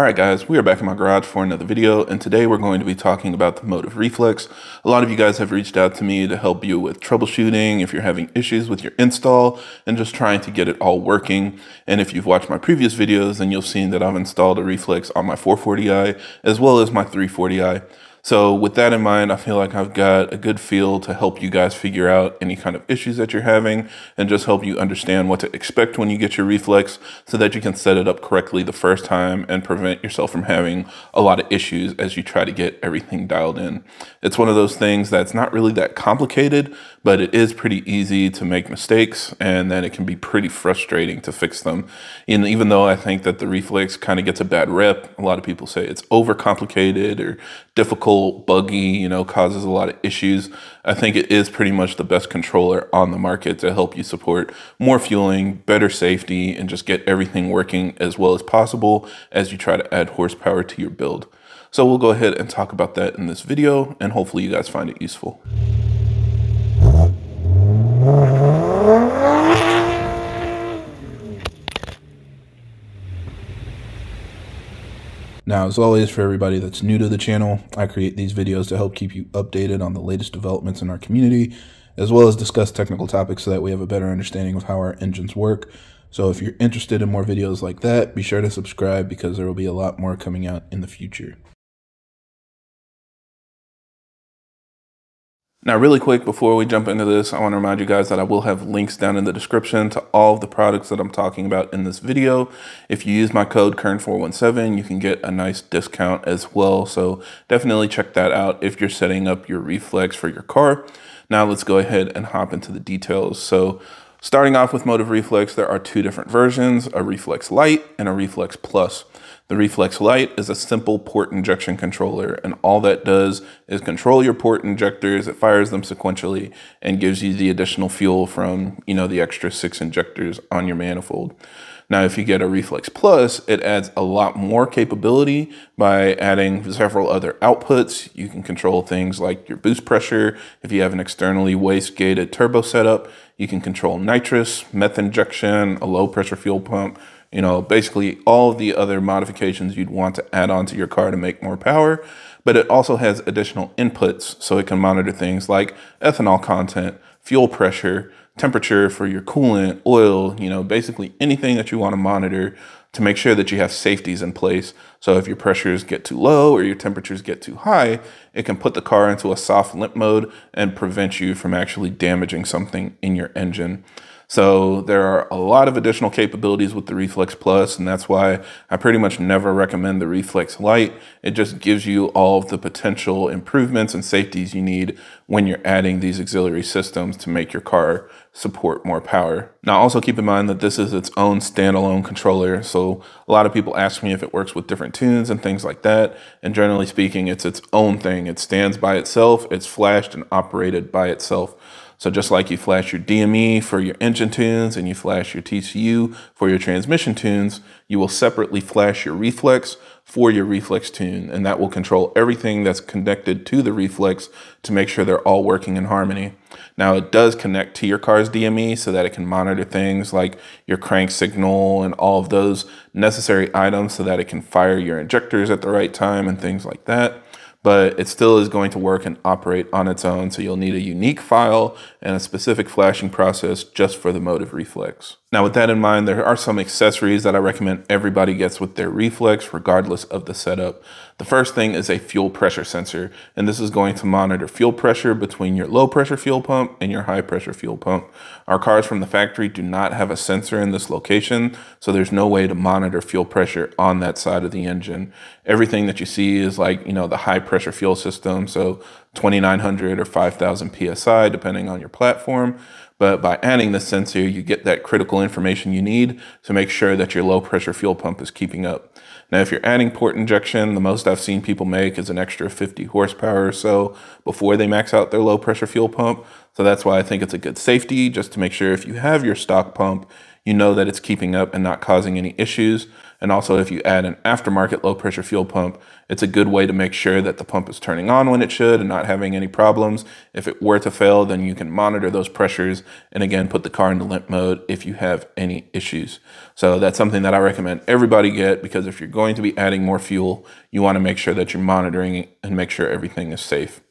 Alright guys, we are back in my garage for another video and today we're going to be talking about the Motiv Reflex. A lot of you guys have reached out to me to help you with troubleshooting if you're having issues with your install and just trying to get it all working. And if you've watched my previous videos then you'll see that I've installed a Reflex on my 440i as well as my 340i. So with that in mind, I feel like I've got a good feel to help you guys figure out any kind of issues that you're having and just help you understand what to expect when you get your reflex so that you can set it up correctly the first time and prevent yourself from having a lot of issues as you try to get everything dialed in. It's one of those things that's not really that complicated, but it is pretty easy to make mistakes and then it can be pretty frustrating to fix them. And even though I think that the reflex kind of gets a bad rep, a lot of people say it's overcomplicated or difficult, buggy, you know, causes a lot of issues. I think it is pretty much the best controller on the market to help you support more fueling, better safety, and just get everything working as well as possible as you try to add horsepower to your build. So we'll go ahead and talk about that in this video and hopefully you guys find it useful. Now, as always, for everybody that's new to the channel, I create these videos to help keep you updated on the latest developments in our community, as well as discuss technical topics so that we have a better understanding of how our engines work. So if you're interested in more videos like that, be sure to subscribe because there will be a lot more coming out in the future. Now, really quick, before we jump into this, I want to remind you guys that I will have links down in the description to all of the products that I'm talking about in this video. If you use my code KERN417, you can get a nice discount as well. So definitely check that out if you're setting up your reflex for your car. Now let's go ahead and hop into the details. So starting off with Motiv Reflex, there are two different versions, a Reflex Lite and a Reflex Plus. The Reflex Lite is a simple port injection controller, and all that does is control your port injectors, it fires them sequentially, and gives you the additional fuel from, you know, the extra six injectors on your manifold. Now, if you get a Reflex Plus, it adds a lot more capability by adding several other outputs. You can control things like your boost pressure. If you have an externally waste-gated turbo setup, you can control nitrous, meth injection, a low pressure fuel pump, you know, basically all the other modifications you'd want to add on to your car to make more power. But it also has additional inputs so it can monitor things like ethanol content, fuel pressure, temperature for your coolant, oil, you know, basically anything that you want to monitor to make sure that you have safeties in place. So if your pressures get too low or your temperatures get too high, it can put the car into a soft limp mode and prevent you from actually damaging something in your engine. So there are a lot of additional capabilities with the Reflex Plus, and that's why I pretty much never recommend the Reflex Lite. It just gives you all of the potential improvements and safeties you need when you're adding these auxiliary systems to make your car support more power. Now also keep in mind that this is its own standalone controller, so a lot of people ask me if it works with different tunes and things like that, and generally speaking, it's its own thing. It stands by itself, it's flashed and operated by itself. So just like you flash your DME for your engine tunes and you flash your TCU for your transmission tunes, you will separately flash your reflex for your reflex tune. And that will control everything that's connected to the reflex to make sure they're all working in harmony. Now it does connect to your car's DME so that it can monitor things like your crank signal and all of those necessary items so that it can fire your injectors at the right time and things like that but it still is going to work and operate on its own. So you'll need a unique file and a specific flashing process just for the Motiv reflex. Now with that in mind, there are some accessories that I recommend everybody gets with their reflex regardless of the setup. The first thing is a fuel pressure sensor, and this is going to monitor fuel pressure between your low pressure fuel pump and your high pressure fuel pump. Our cars from the factory do not have a sensor in this location, so there's no way to monitor fuel pressure on that side of the engine. Everything that you see is like, you know, the high pressure fuel system, so 2900 or 5000 psi depending on your platform. But by adding the sensor, you get that critical information you need to make sure that your low pressure fuel pump is keeping up. Now, if you're adding port injection, the most I've seen people make is an extra 50 horsepower or so before they max out their low pressure fuel pump. So that's why I think it's a good safety, just to make sure if you have your stock pump, you know that it's keeping up and not causing any issues. And also, if you add an aftermarket low pressure fuel pump, it's a good way to make sure that the pump is turning on when it should and not having any problems. If it were to fail, then you can monitor those pressures and again put the car into limp mode if you have any issues. So that's something that I recommend everybody get because if you're going to be adding more fuel, you want to make sure that you're monitoring and make sure everything is safe.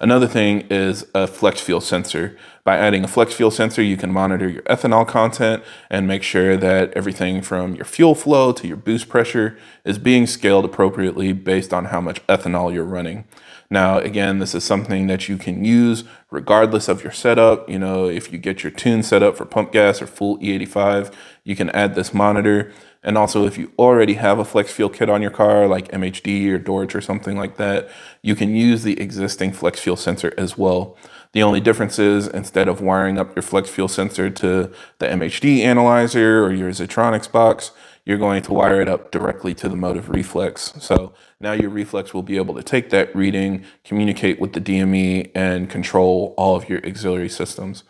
Another thing is a flex fuel sensor. By adding a flex fuel sensor, you can monitor your ethanol content and make sure that everything from your fuel flow to your boost pressure is being scaled appropriately based on how much ethanol you're running. Now, again, this is something that you can use regardless of your setup. You know, if you get your tune set up for pump gas or full E85, you can add this monitor. And also, if you already have a flex fuel kit on your car, like MHD or Dorch or something like that, you can use the existing flex fuel sensor as well. The only difference is instead of wiring up your flex fuel sensor to the MHD analyzer or your Zeitronix box, you're going to wire it up directly to the Motiv reflex. So now your reflex will be able to take that reading, communicate with the DME, and control all of your auxiliary systems.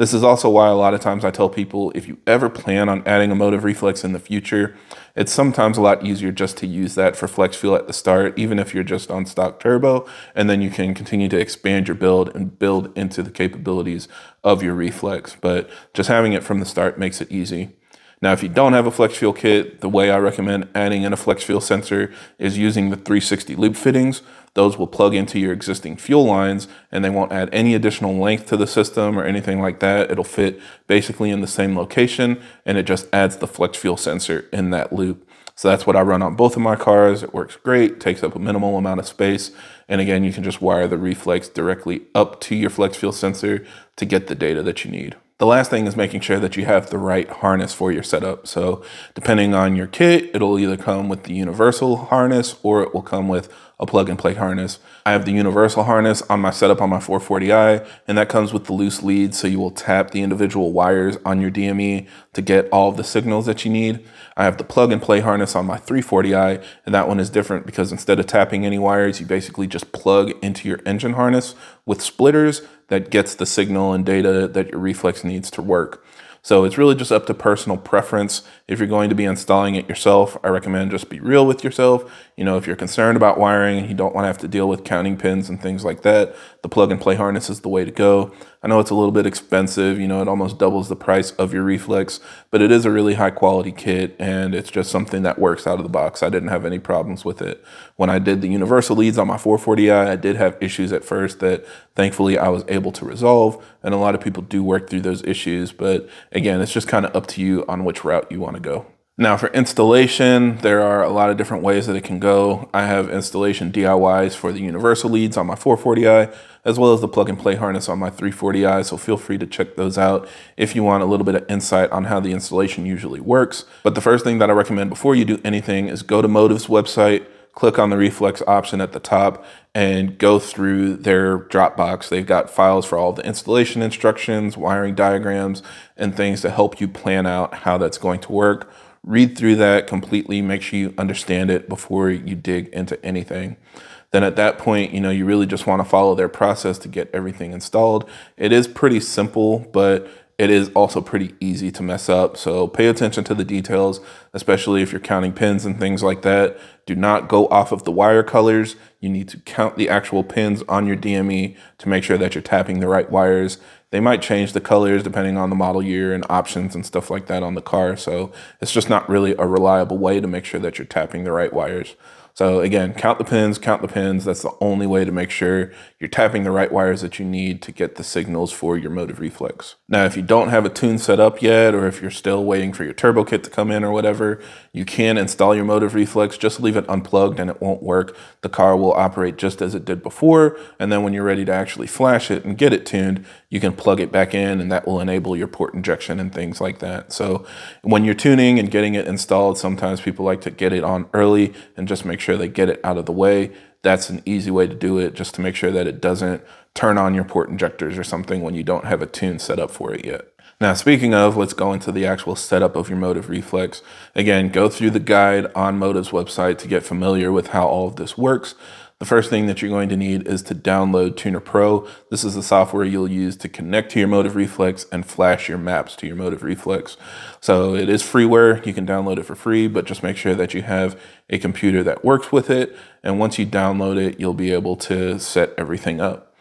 This is also why a lot of times I tell people if you ever plan on adding a Motiv reflex in the future, it's sometimes a lot easier just to use that for flex fuel at the start, even if you're just on stock turbo, and then you can continue to expand your build and build into the capabilities of your reflex. But just having it from the start makes it easy. Now, if you don't have a flex fuel kit, the way I recommend adding in a flex fuel sensor is using the 360 loop fittings. Those will plug into your existing fuel lines and they won't add any additional length to the system or anything like that. It'll fit basically in the same location and it just adds the flex fuel sensor in that loop. So that's what I run on both of my cars. It works great, takes up a minimal amount of space. And again, you can just wire the reflex directly up to your flex fuel sensor to get the data that you need. The last thing is making sure that you have the right harness for your setup. So depending on your kit, it'll either come with the universal harness or it will come with a plug and play harness. I have the universal harness on my setup on my 440i, and that comes with the loose leads. So you will tap the individual wires on your DME to get all the signals that you need. I have the plug and play harness on my 340i, and that one is different because instead of tapping any wires, you basically just plug into your engine harness with splitters that gets the signal and data that your reflex needs to work. So it's really just up to personal preference. If you're going to be installing it yourself, I recommend just be real with yourself. You know, if you're concerned about wiring and you don't want to have to deal with counting pins and things like that, the plug and play harness is the way to go. I know it's a little bit expensive, you know, it almost doubles the price of your reflex, but it is a really high quality kit and it's just something that works out of the box. I didn't have any problems with it. When I did the universal leads on my 440i, I did have issues at first that thankfully I was able to resolve. And a lot of people do work through those issues, but again, it's just kind of up to you on which route you want to go. Now for installation, there are a lot of different ways that it can go. I have installation DIYs for the universal leads on my 440i, as well as the plug and play harness on my 340i, so feel free to check those out if you want a little bit of insight on how the installation usually works. But the first thing that I recommend before you do anything is go to Motiv's website, click on the reflex option at the top and go through their Dropbox. They've got files for all the installation instructions, wiring diagrams, and things to help you plan out how that's going to work read through that completely, make sure you understand it before you dig into anything. Then at that point, you know, you really just want to follow their process to get everything installed. It is pretty simple, but it is also pretty easy to mess up. So pay attention to the details, especially if you're counting pins and things like that. Do not go off of the wire colors. You need to count the actual pins on your DME to make sure that you're tapping the right wires. They might change the colors depending on the model year and options and stuff like that on the car. So it's just not really a reliable way to make sure that you're tapping the right wires. So again, count the pins, count the pins. That's the only way to make sure you're tapping the right wires that you need to get the signals for your Motiv reflex. Now, if you don't have a tune set up yet, or if you're still waiting for your turbo kit to come in or whatever, you can install your Motiv reflex, just leave it unplugged and it won't work. The car will operate just as it did before. And then when you're ready to actually flash it and get it tuned, you can plug it back in and that will enable your port injection and things like that. So when you're tuning and getting it installed, sometimes people like to get it on early and just make sure they get it out of the way. That's an easy way to do it just to make sure that it doesn't turn on your port injectors or something when you don't have a tune set up for it yet. Now, speaking of, let's go into the actual setup of your Motiv Reflex. Again, go through the guide on Motiv's website to get familiar with how all of this works. The first thing that you're going to need is to download TunerPro. This is the software you'll use to connect to your Motiv Reflex and flash your maps to your Motiv Reflex. So it is freeware. You can download it for free, but just make sure that you have a computer that works with it. And once you download it, you'll be able to set everything up.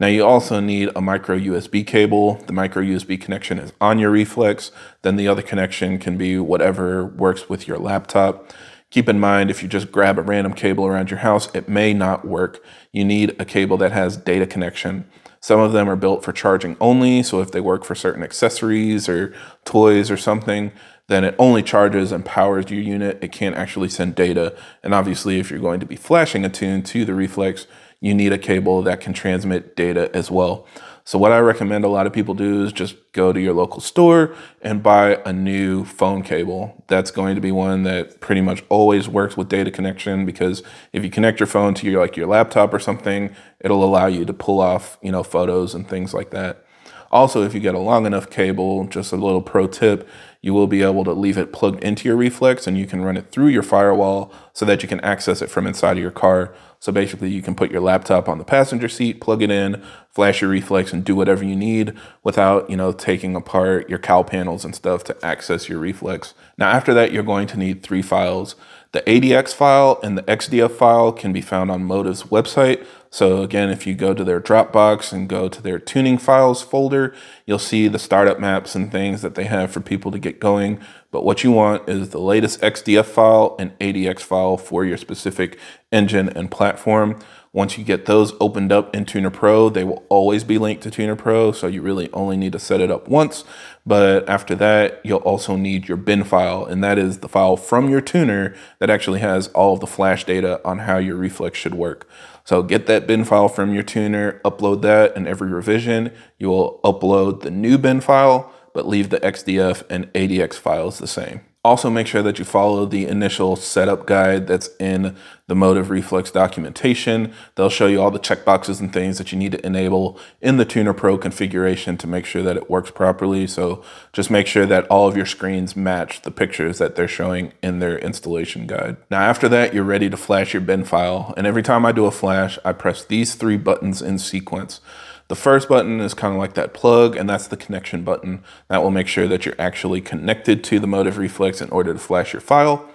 Now you also need a micro USB cable. The micro USB connection is on your Reflex. Then the other connection can be whatever works with your laptop. Keep in mind, if you just grab a random cable around your house, it may not work. You need a cable that has data connection. Some of them are built for charging only, so if they work for certain accessories or toys or something, then it only charges and powers your unit. It can't actually send data. And obviously, if you're going to be flashing a tune to the Reflex, you need a cable that can transmit data as well. So what I recommend a lot of people do is just go to your local store and buy a new phone cable. That's going to be one that pretty much always works with data connection because if you connect your phone to your like your laptop or something, it'll allow you to pull off, you know, photos and things like that. Also, if you get a long enough cable, just a little pro tip, you will be able to leave it plugged into your reflex and you can run it through your firewall so that you can access it from inside of your car. So basically you can put your laptop on the passenger seat, plug it in, flash your reflex and do whatever you need without, you know, taking apart your cowl panels and stuff to access your reflex. Now after that, you're going to need three files. The ADX file and the XDF file can be found on Motiv's website. So again, if you go to their Dropbox and go to their tuning files folder, you'll see the startup maps and things that they have for people to get going. But what you want is the latest XDF file and ADX file for your specific engine and platform. Once you get those opened up in TunerPro, they will always be linked to TunerPro, so you really only need to set it up once. But after that, you'll also need your bin file, and that is the file from your tuner that actually has all of the flash data on how your reflex should work. So get that bin file from your tuner, upload that, and every revision, you will upload the new bin file, but leave the XDF and ADX files the same. Also make sure that you follow the initial setup guide that's in the Motiv Reflex documentation. They'll show you all the checkboxes and things that you need to enable in the TunerPro configuration to make sure that it works properly. So just make sure that all of your screens match the pictures that they're showing in their installation guide. Now after that, you're ready to flash your bin file. And every time I do a flash, I press these three buttons in sequence. The first button is kind of like that plug, and that's the connection button. That will make sure that you're actually connected to the Motiv Reflex in order to flash your file.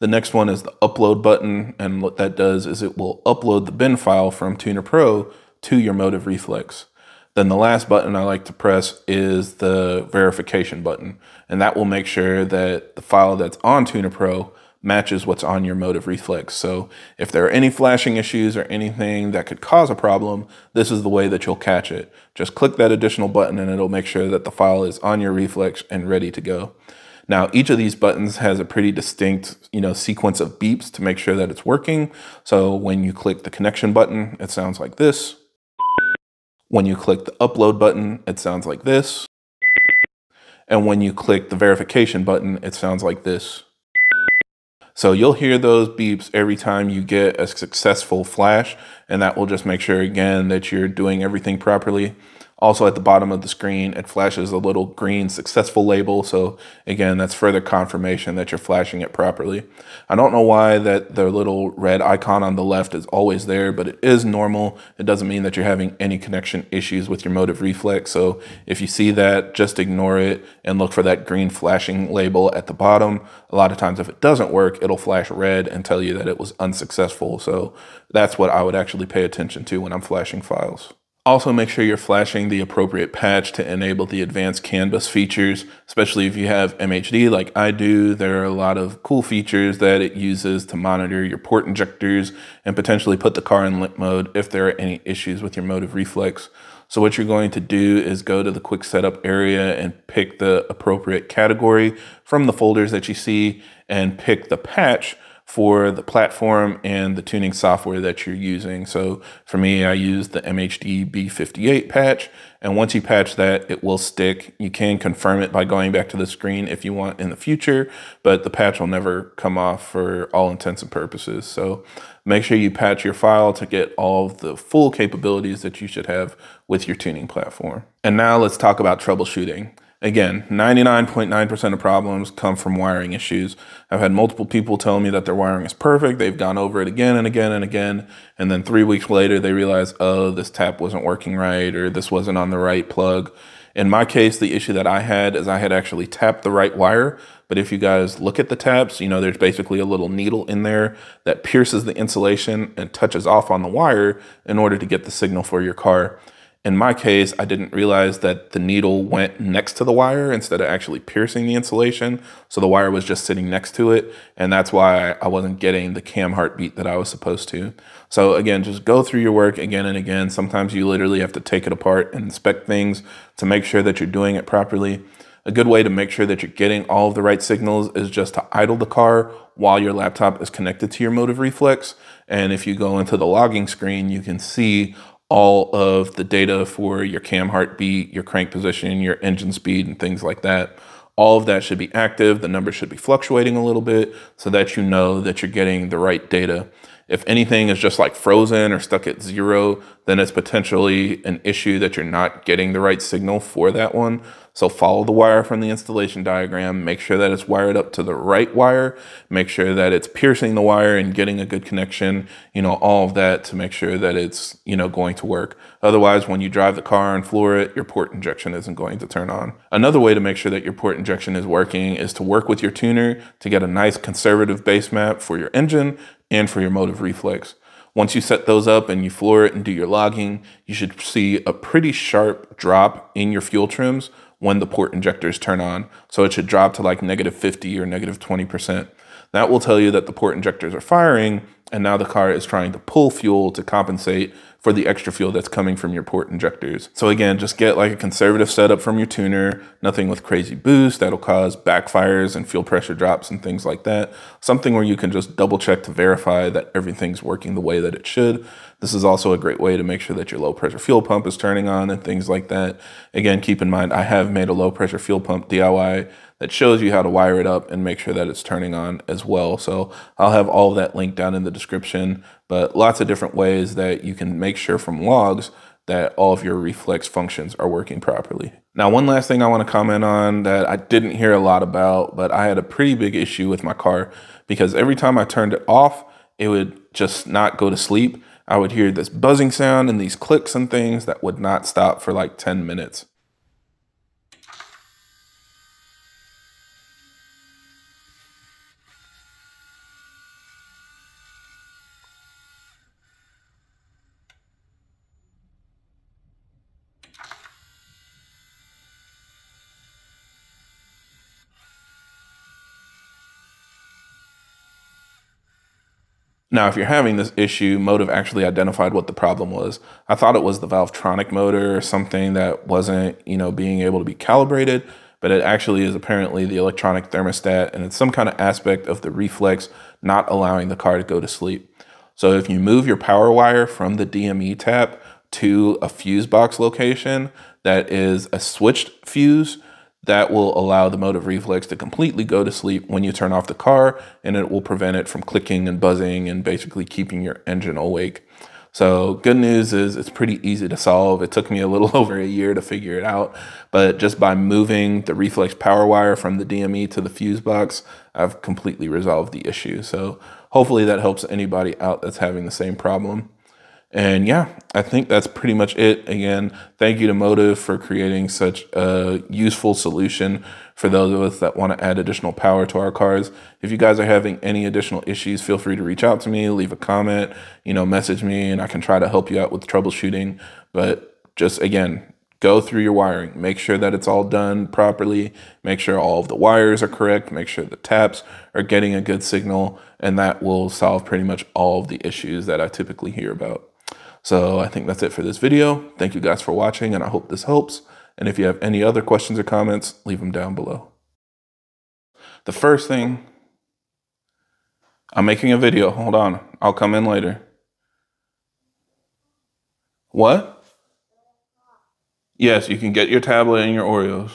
The next one is the upload button, and what that does is it will upload the bin file from TunerPro to your Motiv Reflex. Then the last button I like to press is the verification button, and that will make sure that the file that's on TunerPro matches what's on your Motiv Reflex. So if there are any flashing issues or anything that could cause a problem, this is the way that you'll catch it. Just click that additional button and it'll make sure that the file is on your reflex and ready to go. Now, each of these buttons has a pretty distinct, you know, sequence of beeps to make sure that it's working. So when you click the connection button, it sounds like this. When you click the upload button, it sounds like this. And when you click the verification button, it sounds like this. So you'll hear those beeps every time you get a successful flash, and that will just make sure again that you're doing everything properly. Also at the bottom of the screen, it flashes a little green successful label. So again, that's further confirmation that you're flashing it properly. I don't know why that the little red icon on the left is always there, but it is normal. It doesn't mean that you're having any connection issues with your Motiv Reflex. So if you see that, just ignore it and look for that green flashing label at the bottom. A lot of times if it doesn't work, it'll flash red and tell you that it was unsuccessful. So that's what I would actually pay attention to when I'm flashing files. Also make sure you're flashing the appropriate patch to enable the advanced CANbus features, especially if you have MHD like I do. There are a lot of cool features that it uses to monitor your port injectors and potentially put the car in limp mode if there are any issues with your Motiv Reflex. So what you're going to do is go to the quick setup area and pick the appropriate category from the folders that you see and pick the patch for the platform and the tuning software that you're using. So for me, I use the MHD B58 patch. And once you patch that, it will stick. You can confirm it by going back to the screen if you want in the future, but the patch will never come off for all intents and purposes. So make sure you patch your file to get all of the full capabilities that you should have with your tuning platform. And now let's talk about troubleshooting. Again, 99.9% of problems come from wiring issues. I've had multiple people tell me that their wiring is perfect. They've gone over it again and again and again. And then three weeks later, they realize, oh, this tap wasn't working right or this wasn't on the right plug. In my case, the issue that I had is I had actually tapped the right wire. But if you guys look at the taps, you know, there's basically a little needle in there that pierces the insulation and touches off on the wire in order to get the signal for your car. In my case, I didn't realize that the needle went next to the wire instead of actually piercing the insulation. So the wire was just sitting next to it. And that's why I wasn't getting the cam heartbeat that I was supposed to. So again, just go through your work again and again. Sometimes you literally have to take it apart and inspect things to make sure that you're doing it properly. A good way to make sure that you're getting all of the right signals is just to idle the car while your laptop is connected to your Motiv Reflex. And if you go into the logging screen, you can see all of the data for your cam heartbeat, your crank position, your engine speed, and things like that. All of that should be active. The numbers should be fluctuating a little bit so that you know that you're getting the right data. If anything is just like frozen or stuck at zero, then it's potentially an issue that you're not getting the right signal for that one. So follow the wire from the installation diagram, make sure that it's wired up to the right wire, make sure that it's piercing the wire and getting a good connection, you know, all of that to make sure that it's, you know, going to work. Otherwise, when you drive the car and floor it, your port injection isn't going to turn on. Another way to make sure that your port injection is working is to work with your tuner to get a nice conservative base map for your engine and for your Motiv Reflex. Once you set those up and you floor it and do your logging, you should see a pretty sharp drop in your fuel trims when the port injectors turn on. So it should drop to like negative 50 or negative 20%. That will tell you that the port injectors are firing and now the car is trying to pull fuel to compensate for the extra fuel that's coming from your port injectors. So again, just get like a conservative setup from your tuner, nothing with crazy boost that'll cause backfires and fuel pressure drops and things like that. Something where you can just double check to verify that everything's working the way that it should. This is also a great way to make sure that your low pressure fuel pump is turning on and things like that. Again, keep in mind, I have made a low pressure fuel pump DIY that shows you how to wire it up and make sure that it's turning on as well. So I'll have all that linked down in the description, but lots of different ways that you can make sure from logs that all of your reflex functions are working properly. Now, one last thing I want to comment on that I didn't hear a lot about, but I had a pretty big issue with my car because every time I turned it off, it would just not go to sleep. I would hear this buzzing sound and these clicks and things that would not stop for like 10 minutes. Now, if you're having this issue, Motiv actually identified what the problem was. I thought it was the Valvetronic motor or something that wasn't, you know, being able to be calibrated, but it actually is apparently the electronic thermostat and it's some kind of aspect of the reflex not allowing the car to go to sleep. So if you move your power wire from the DME tap to a fuse box location that is a switched fuse, that will allow the Motiv Reflex to completely go to sleep when you turn off the car and it will prevent it from clicking and buzzing and basically keeping your engine awake. So good news is it's pretty easy to solve. It took me a little over a year to figure it out, but just by moving the reflex power wire from the DME to the fuse box, I've completely resolved the issue. So hopefully that helps anybody out that's having the same problem. And yeah, I think that's pretty much it. Again, thank you to Motiv for creating such a useful solution for those of us that want to add additional power to our cars. If you guys are having any additional issues, feel free to reach out to me, leave a comment, you know, message me, and I can try to help you out with troubleshooting. But just again, go through your wiring, make sure that it's all done properly, make sure all of the wires are correct, make sure the taps are getting a good signal, and that will solve pretty much all of the issues that I typically hear about. So I think that's it for this video. Thank you guys for watching and I hope this helps. And if you have any other questions or comments, leave them down below. The first thing, I'm making a video. Hold on. I'll come in later. What? Yes, you can get your tablet and your Oreos.